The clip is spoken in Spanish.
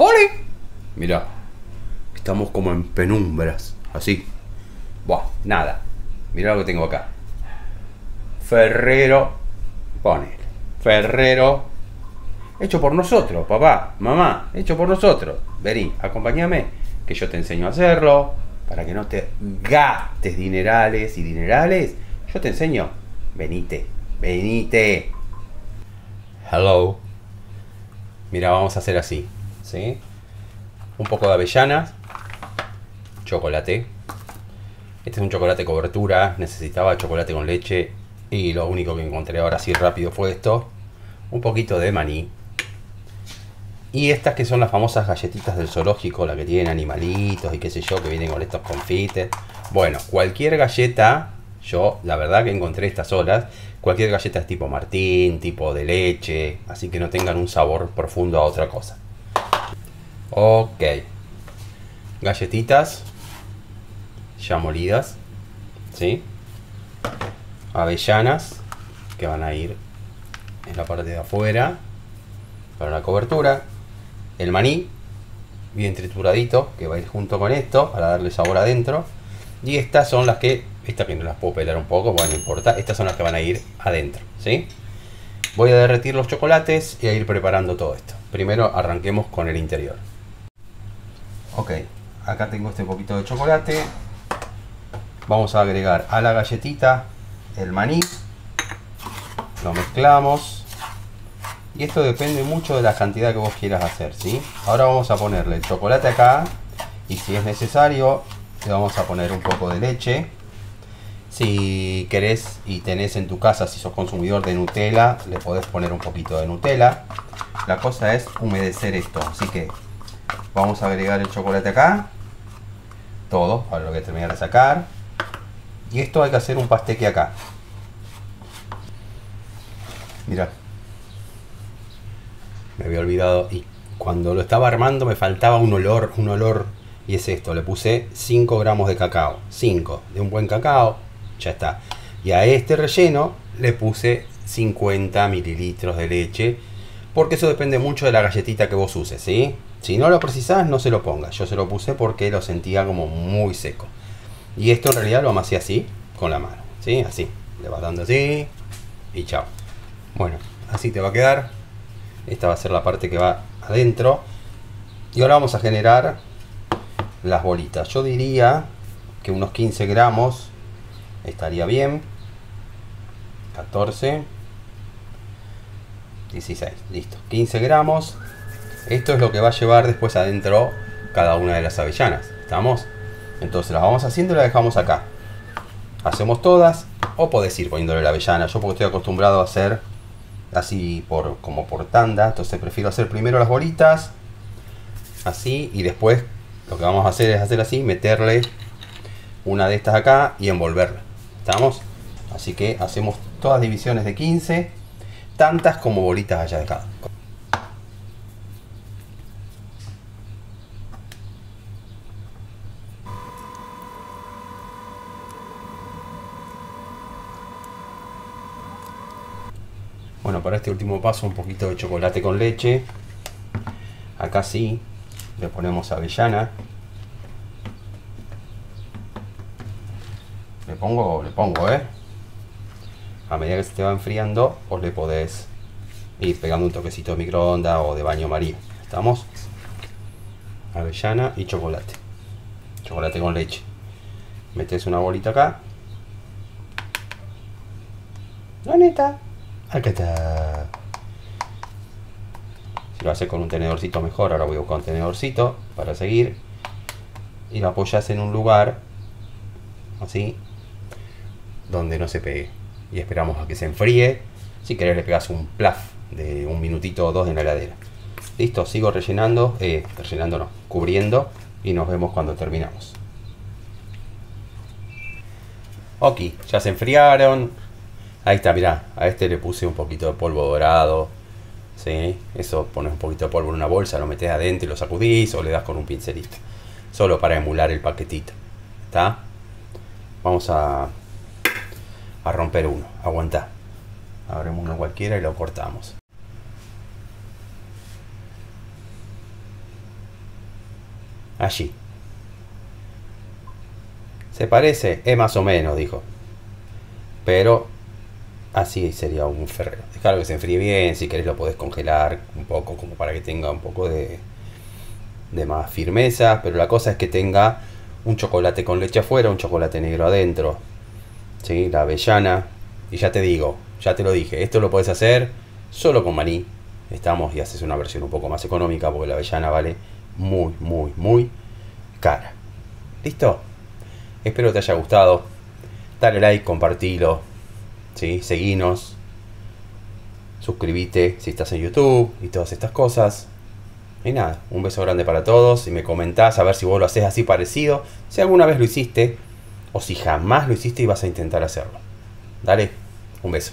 ¡Ole! Mira, estamos como en penumbras, así. Buah, nada. Mira lo que tengo acá. Ferrero, pone. Ferrero, hecho por nosotros, papá, mamá, hecho por nosotros. Vení, acompáñame, que yo te enseño a hacerlo, para que no te gastes dinerales y dinerales. Yo te enseño. Venite, venite. Hello. Mira, vamos a hacer así, ¿sí? Un poco de avellanas, chocolate. Este es un chocolate cobertura, necesitaba chocolate con leche y lo único que encontré ahora así rápido fue esto. Un poquito de maní. Y estas que son las famosas galletitas del zoológico, la que tienen animalitos y qué sé yo, que vienen con estos confites. Bueno, cualquier galleta, yo la verdad que encontré estas solas. Cualquier galleta es tipo Martín, tipo de leche, así que no tengan un sabor profundo a otra cosa. Ok. Galletitas ya molidas, ¿sí? avellanas que van a ir en la parte de afuera para la cobertura, el maní bien trituradito que va a ir junto con esto para darle sabor adentro y estas son las que, estas que no las puedo pelar un poco, bueno no importa, estas son las que van a ir adentro, ¿sí? Voy a derretir los chocolates y a ir preparando todo esto. Primero arranquemos con el interior. Ok, acá tengo este poquito de chocolate. Vamos a agregar a la galletita el maní, lo mezclamos y esto depende mucho de la cantidad que vos quieras hacer, ¿sí? Ahora vamos a ponerle el chocolate acá y si es necesario le vamos a poner un poco de leche. Si querés y tenés en tu casa, si sos consumidor de Nutella, le podés poner un poquito de Nutella. La cosa es humedecer esto, así que vamos a agregar el chocolate acá. Todo, para lo que terminar de sacar. Y esto hay que hacer un pasteque acá. Mira. Me había olvidado. Y cuando lo estaba armando me faltaba un olor, un olor. Y es esto, le puse 5 gramos de cacao. 5 de un buen cacao. Ya está. Y a este relleno le puse 50 mililitros de leche. Porque eso depende mucho de la galletita que vos uses, ¿sí? Si no lo precisás, no se lo pongas. Yo se lo puse porque lo sentía como muy seco. Y esto en realidad lo amasé así, con la mano. ¿Sí? Así. Le vas dando así. Y chao. Bueno, así te va a quedar. Esta va a ser la parte que va adentro. Y ahora vamos a generar las bolitas. Yo diría que unos 15 gramos estaría bien. 14. 16. Listo. 15 gramos. Esto es lo que va a llevar después adentro cada una de las avellanas. ¿Estamos? Entonces las vamos haciendo y las dejamos acá. Hacemos todas o podés ir poniéndole la avellana. Yo porque estoy acostumbrado a hacer así por como por tanda, entonces prefiero hacer primero las bolitas así y después lo que vamos a hacer es hacer así, meterle una de estas acá y envolverla. ¿Estamos? Así que hacemos todas divisiones de 15, tantas como bolitas haya de cada. Bueno, para este último paso un poquito de chocolate con leche. Acá sí, le ponemos avellana. Le pongo, le pongo, ¿eh? A medida que se te va enfriando, os le podés ir pegando un toquecito de microondas o de baño maría. ¿Estamos? Avellana y chocolate. Chocolate con leche. Metes una bolita acá. neta Acá está. Si lo haces con un tenedorcito mejor, ahora voy a buscar un tenedorcito para seguir. Y lo apoyas en un lugar, así, donde no se pegue. Y esperamos a que se enfríe. Si querés le pegas un plaf de un minutito o dos en la heladera. Listo, sigo rellenando, eh, rellenando no, cubriendo y nos vemos cuando terminamos. Ok, ya se enfriaron, Ahí está, mirá, a este le puse un poquito de polvo dorado. ¿sí? Eso pones un poquito de polvo en una bolsa, lo metes adentro y lo sacudís o le das con un pincelito. Solo para emular el paquetito. ¿Está? Vamos a, a romper uno. Aguanta. Abrimos uno cualquiera y lo cortamos. allí. ¿Se parece? Es más o menos, dijo. Pero así sería un ferrero. Dejarlo que se enfríe bien, si querés lo podés congelar un poco como para que tenga un poco de, de más firmeza, pero la cosa es que tenga un chocolate con leche afuera, un chocolate negro adentro. La avellana. Y ya te digo, ya te lo dije, esto lo puedes hacer solo con maní. Estamos y haces una versión un poco más económica porque la avellana vale muy, muy, muy cara. ¿Listo? Espero te haya gustado. Dale like, compartilo. ¿sí? Seguinos. Suscríbete si estás en YouTube y todas estas cosas. Y nada, un beso grande para todos. Y me comentás a ver si vos lo haces así parecido. Si alguna vez lo hiciste o si jamás lo hiciste y vas a intentar hacerlo. Dale, un beso.